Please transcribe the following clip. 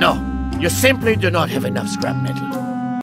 No, you simply do not have enough scrap metal.